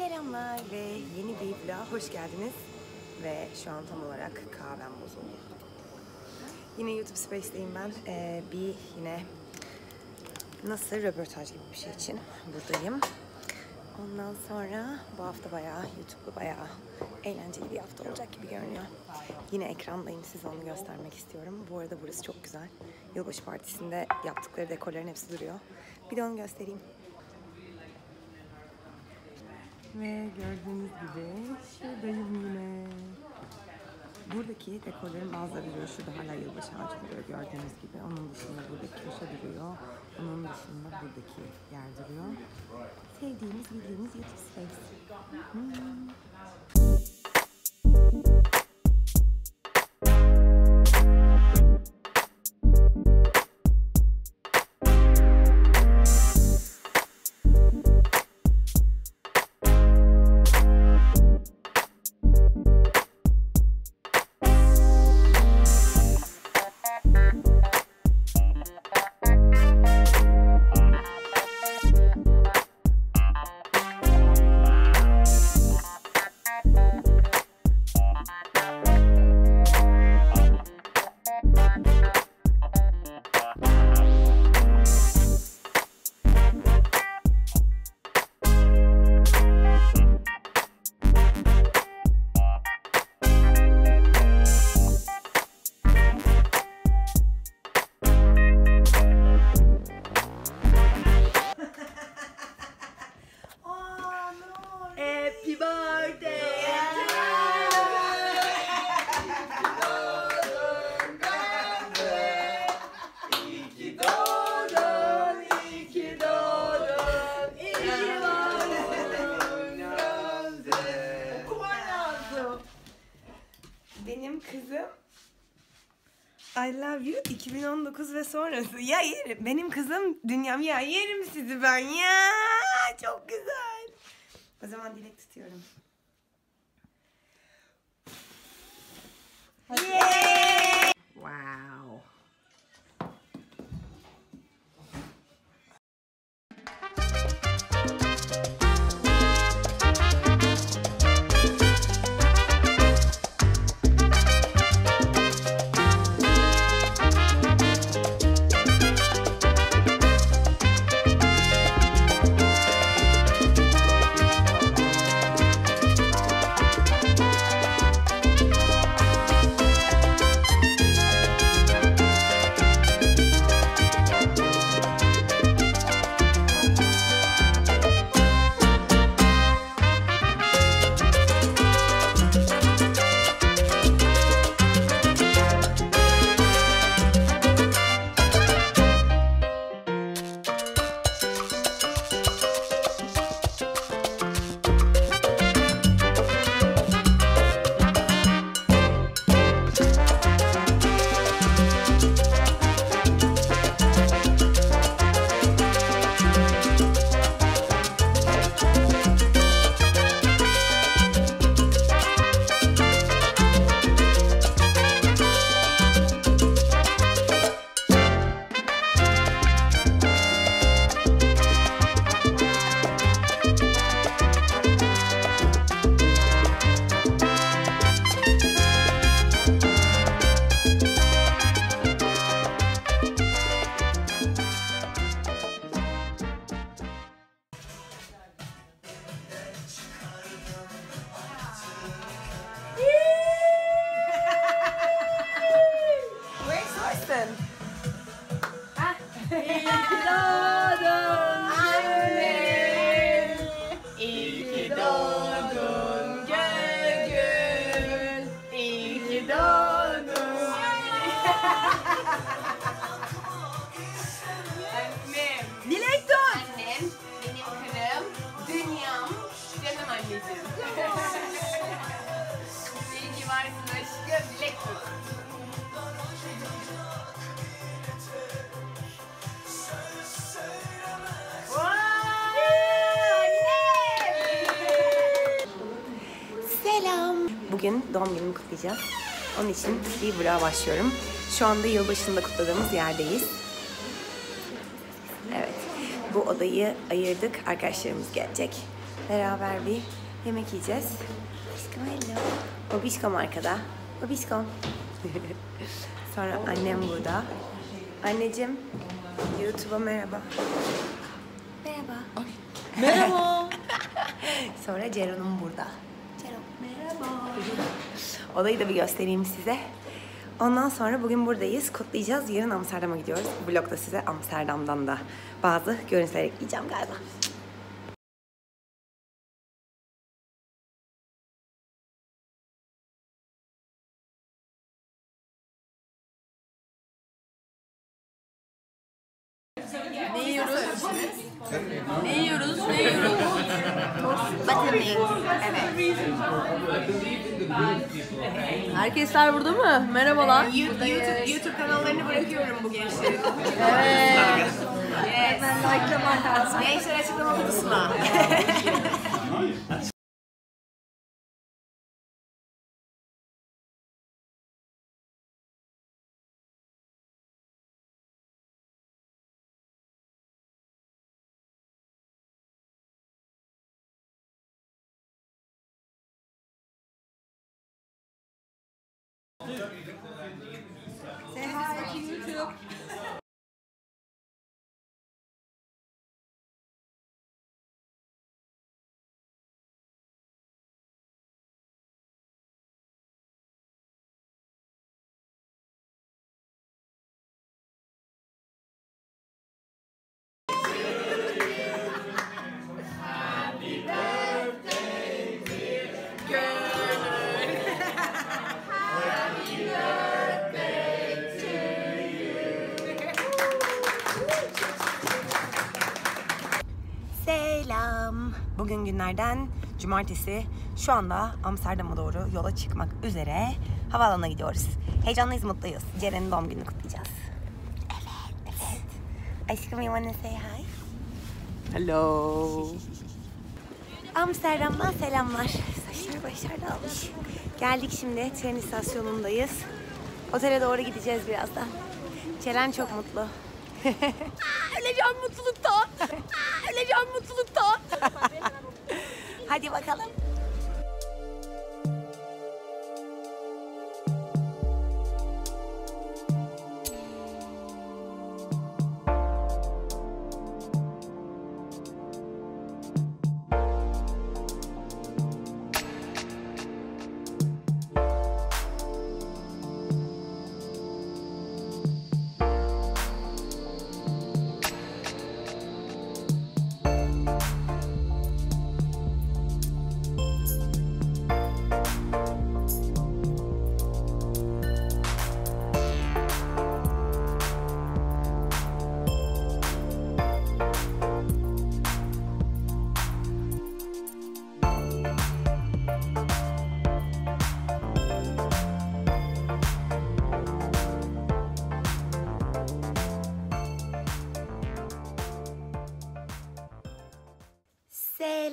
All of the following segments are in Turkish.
Selamlar ve yeni bir vloga hoş geldiniz. Ve şu an tam olarak kahvem bozuldu. Yine YouTube Space'deyim ben. Ee, bir yine nasıl röportaj gibi bir şey için buradayım. Ondan sonra bu hafta bayağı YouTube'da bayağı eğlenceli bir hafta olacak gibi görünüyor. Yine ekrandayım size onu göstermek istiyorum. Bu arada burası çok güzel. Yılbaşı partisinde yaptıkları dekorların hepsi duruyor. Bir de onu göstereyim. Ve gördüğünüz gibi şuradayım yine. Buradaki dekorların bazıları duruyor. Şurada hala yılbaşı ağacı duruyor gördüğünüz gibi. Onun dışında buradaki köşe duruyor. Onun dışında buradaki yer duruyor. Sevdiğimiz, bildiğimiz YouTube Space. Hmm. I love you 2019 ve sonrası. Ya yerim. Benim kızım dünyam ya yerim sizi ben ya. Çok güzel. O zaman dilek tutuyorum. Yay! Wow. Kristen. Ah. Selam. Bugün doğum günümü kutlayacağız. Onun için bir vloga başlıyorum. Şu anda yılbaşında kutladığımız yerdeyiz. Evet. Bu odayı ayırdık. Arkadaşlarımız gelecek. beraber bir yemek yiyeceğiz. Aşkım hello. Babişkom arkada. Babişkom. Sonra annem burada. Anneciğim, YouTube'a merhaba. Merhaba. Merhaba. Sonra Ceren'im burada. Olayı da bir göstereyim size. Ondan sonra bugün buradayız. Kutlayacağız. Yarın Amsterdam'a gidiyoruz. Vlogda size Amsterdam'dan da bazı görüntüler ekleyeceğim galiba. Yiyoruz? Ne yiyoruz? Buttermilk. Evet. Herkesler burada mı? Merhabalar. YouTube, YouTube kanallarını bırakıyorum bu gençlerin. Evet. Yes. Gençler açıklama kutusuna. Say hi to YouTube. Bugün günlerden cumartesi. Şu anda Amsterdam'a doğru yola çıkmak üzere havaalanına gidiyoruz. Heyecanlıyız, mutluyuz. Ceren'in doğum gününü kutlayacağız. Evet, evet. Aşkım, you wanna say hi? Hello. Amsterdam'dan selamlar. Saçları başlar dağılmış. Geldik şimdi tren istasyonundayız. Otele doğru gideceğiz birazdan. Ceren çok mutlu. Öleceğim mutluluktan. Öleceğim mutluluktan. Hadi bakalım.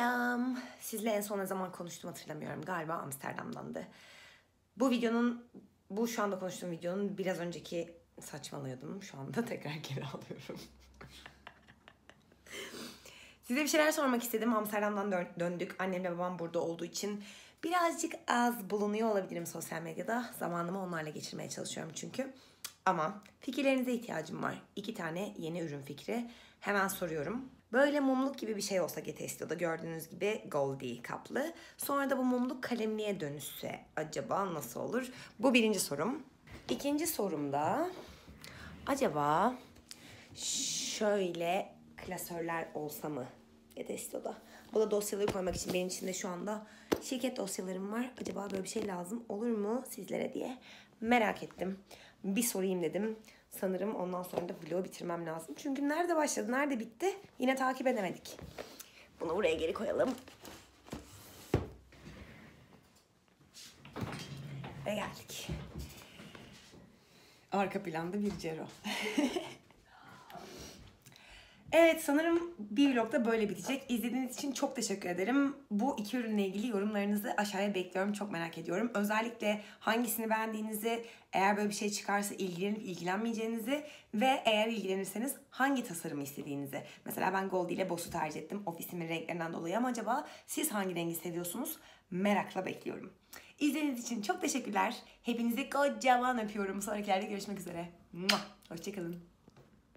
Selam. Sizle en son ne zaman konuştum hatırlamıyorum. Galiba Amsterdam'dandı. Bu videonun, bu şu anda konuştuğum videonun biraz önceki saçmalıyordum. Şu anda tekrar geri alıyorum. Size bir şeyler sormak istedim. Amsterdam'dan dön- döndük. Annemle babam burada olduğu için birazcık az bulunuyor olabilirim sosyal medyada. Zamanımı onlarla geçirmeye çalışıyorum çünkü. Ama fikirlerinize ihtiyacım var. İki tane yeni ürün fikri. Hemen soruyorum. Böyle mumluk gibi bir şey olsa Getestio'da gördüğünüz gibi Goldie kaplı. Sonra da bu mumluk kalemliğe dönüşse acaba nasıl olur? Bu birinci sorum. İkinci sorumda acaba şöyle klasörler olsa mı Getestio'da? Bu da dosyaları koymak için benim içinde şu anda şirket dosyalarım var. Acaba böyle bir şey lazım olur mu sizlere diye merak ettim. Bir sorayım dedim. Sanırım ondan sonra da vlogu bitirmem lazım. Çünkü nerede başladı, nerede bitti yine takip edemedik. Bunu buraya geri koyalım. Ve geldik. Arka planda bir Cero. Evet sanırım bir vlog da böyle bitecek. İzlediğiniz için çok teşekkür ederim. Bu iki ürünle ilgili yorumlarınızı aşağıya bekliyorum. Çok merak ediyorum. Özellikle hangisini beğendiğinizi, eğer böyle bir şey çıkarsa ilgilenip ilgilenmeyeceğinizi ve eğer ilgilenirseniz hangi tasarımı istediğinizi. Mesela ben Gold ile Boss'u tercih ettim ofisimin renklerinden dolayı ama acaba siz hangi rengi seviyorsunuz? Merakla bekliyorum. İzlediğiniz için çok teşekkürler. Hepinizi kocaman öpüyorum. Sonrakilerde görüşmek üzere. Hoşçakalın.